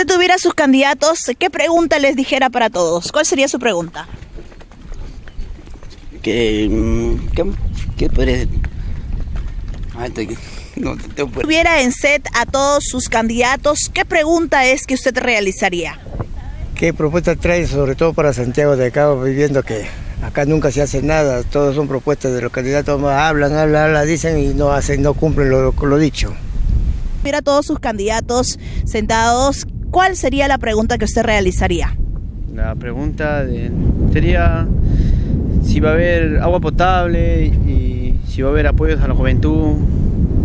usted tuviera sus candidatos, ¿qué pregunta les dijera para todos? ¿Cuál sería su pregunta? que mm, ¿qué, qué podría decir? Ah, no te- te puedo- tuviera en set a todos sus candidatos, ¿qué pregunta es que usted realizaría? ¿Qué propuestas trae sobre todo para Santiago de Cabo, viviendo que acá nunca se hace nada? Todas son propuestas de los candidatos, más hablan, hablan, hablan, dicen y no hacen, no cumplen lo, lo dicho. Tuviera a todos sus candidatos sentados, ¿cuál sería la pregunta que usted realizaría? La pregunta de- sería si va a haber agua potable y si va a haber apoyos a la juventud,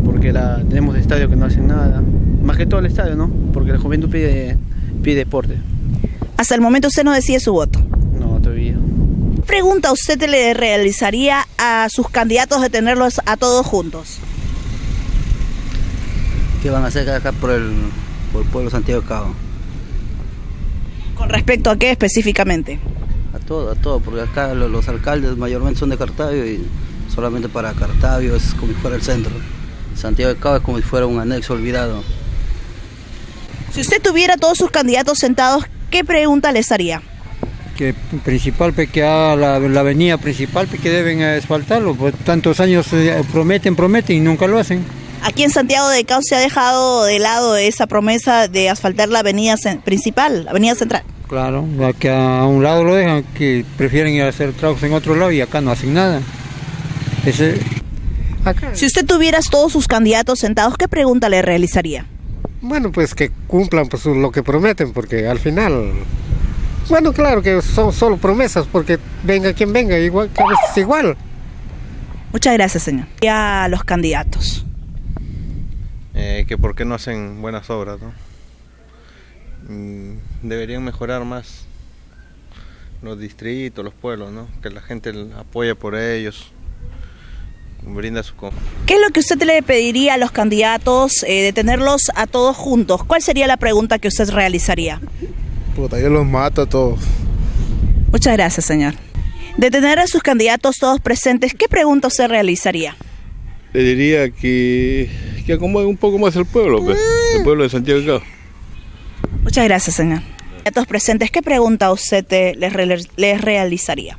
porque la, tenemos estadios que no hacen nada. Más que todo el estadio, ¿no? Porque la juventud pide, pide deporte. Hasta el momento usted no decide su voto. No, todavía. ¿Qué pregunta usted le realizaría a sus candidatos de tenerlos a todos juntos? ¿Qué van a hacer acá por el, por el pueblo de Santiago de Cabo? ¿Con respecto a qué específicamente? A todo, a todo, porque acá lo- los, alcaldes mayormente son de Cartavio y solamente para Cartavio es como si fuera el centro. Santiago de Cabo es como si fuera un anexo olvidado. Si usted tuviera todos sus candidatos sentados, ¿qué pregunta les haría? que principal que haga la, la avenida principal que deben asfaltarlo, pues tantos años eh, prometen, prometen y nunca lo hacen. Aquí en Santiago de Cau se ha dejado de lado esa promesa de asfaltar la avenida principal, la avenida central. Claro, que a un lado lo dejan, que prefieren ir a hacer trabajos en otro lado y acá no hacen nada. Ese, Acá, Si usted tuviera todos sus candidatos sentados, ¿qué pregunta le realizaría? bueno, pues que cumplan pues, lo que prometen, porque al final, bueno, claro que son solo promesas, porque venga quien venga, igual que a veces igual. Muchas gracias, señor. Y a los candidatos. Eh, que por qué no hacen buenas obras, ¿no? Mm, Deberían mejorar más los distritos, los pueblos, ¿no? Que la gente apoye por ellos, brinda su... ¿Qué es lo que usted le pediría a los candidatos eh, de tenerlos a todos juntos? ¿Cuál sería la pregunta que usted realizaría? Puta, yo los mato a todos. Muchas gracias, señor. De tener a sus candidatos todos presentes, ¿qué pregunta usted realizaría? Le diría que, que acomode un poco más el pueblo, pues, el pueblo de Santiago de Cabo. Muchas gracias, señor. Candidatos presentes, ¿qué pregunta usted les, les realizaría?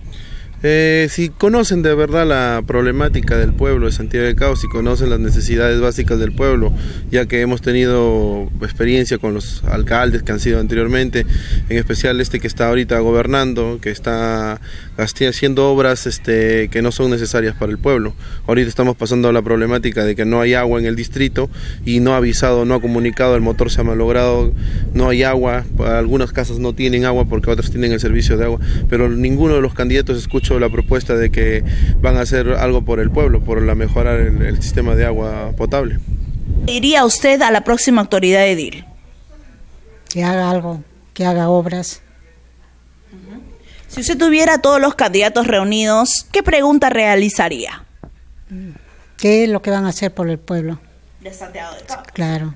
Eh, si conocen de verdad la problemática del pueblo de Santiago de Cabo, si conocen las necesidades básicas del pueblo, ya que hemos tenido experiencia con los alcaldes que han sido anteriormente, en especial este que está ahorita gobernando, que está haciendo obras este, que no son necesarias para el pueblo. Ahorita estamos pasando a la problemática de que no hay agua en el distrito y no ha avisado, no ha comunicado, el motor se ha malogrado, no hay agua, algunas casas no tienen agua porque otras tienen el servicio de agua, pero ninguno de los candidatos escuchó la propuesta de que van a hacer algo por el pueblo, por la mejorar el, el sistema de agua potable. ¿Qué diría usted a la próxima autoridad edil? que haga algo, que haga obras. Si usted tuviera a todos los candidatos reunidos, ¿qué pregunta realizaría? ¿Qué es lo que van a hacer por el pueblo? De Santiago de Cabo. Claro.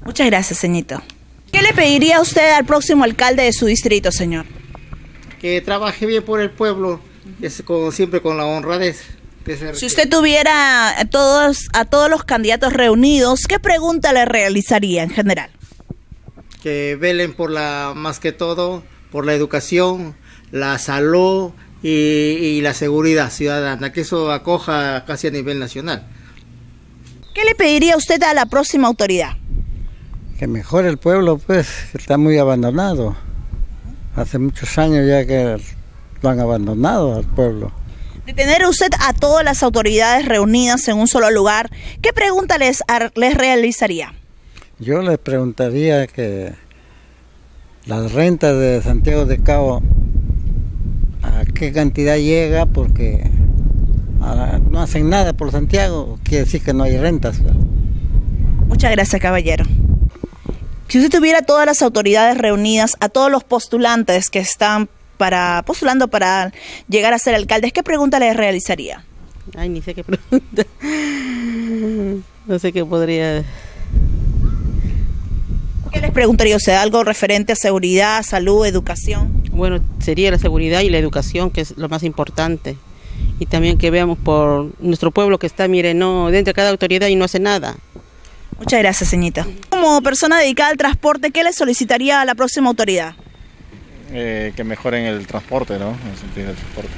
Muchas gracias, señorito. ¿Qué le pediría usted al próximo alcalde de su distrito, señor? Que trabaje bien por el pueblo, es como siempre con la honradez. que se Si usted tuviera a todos, a todos los candidatos reunidos, ¿qué pregunta le realizaría en general? que velen por la más que todo por la educación, la salud y, y la seguridad ciudadana, que eso acoja casi a nivel nacional. ¿Qué le pediría usted a la próxima autoridad? que mejore el pueblo, pues, que está muy abandonado. Hace muchos años ya que lo han abandonado al pueblo. De tener usted a todas las autoridades reunidas en un solo lugar, ¿qué pregunta les, les realizaría? Yo les preguntaría que las rentas de Santiago de Cabo, ¿a qué cantidad llega? Porque ah, no hacen nada por Santiago, quiere decir que no hay rentas. Muchas gracias, caballero. Si usted tuviera todas las autoridades reunidas, a todos los postulantes que están para postulando para llegar a ser alcaldes, ¿qué pregunta les realizaría? Ay, ni sé qué pregunta. No sé qué podría. ¿Qué les preguntaría usted? ¿Algo referente a seguridad, salud, educación? Bueno, sería la seguridad y la educación, que es lo más importante. Y también que veamos por nuestro pueblo que está, mire, no, dentro de cada autoridad y no hace nada. Muchas gracias, señita. Como persona dedicada al transporte, ¿qué le solicitaría a la próxima autoridad? Eh, que mejoren el transporte, ¿no? En el sentido del transporte.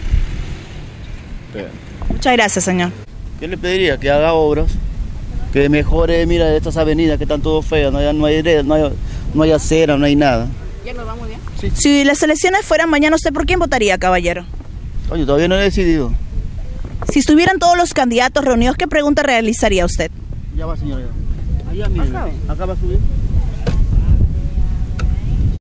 Muchas gracias, señor. ¿Qué le pediría? Que haga obras, que mejore, mira, estas avenidas que están todo feas, no hay, no hay, no hay, no hay acera, no hay nada. ¿Ya nos vamos bien? Si las elecciones fueran mañana, ¿usted por quién votaría, caballero? Oye, todavía no he decidido. Si estuvieran todos los candidatos reunidos, ¿qué pregunta realizaría usted? Ya va, señora. Allá, mire. Acá va a subir.